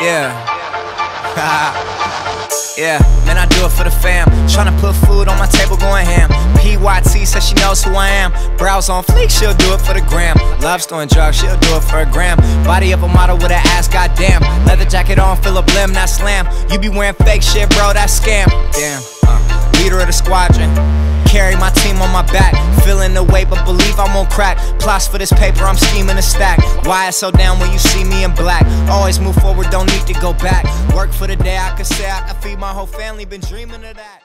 Yeah. yeah, man, I do it for the fam. Tryna put food on my table, going ham. PYT says she knows who I am. Brows on fleek, she'll do it for the gram. Love storing drugs, she'll do it for a gram. Body of a model with an ass, goddamn. Leather jacket on, fill a blim, not slam. You be wearing fake shit, bro, that's scam. Damn, uh, leader of the squadron. Carry my team on my back, feeling the weight, but believe I won't crack. Plots for this paper, I'm scheming to stack. Why it's so down when you see me in black? Always move forward, don't need to go back. Work for the day, I can say I can feed my whole family, been dreaming of that.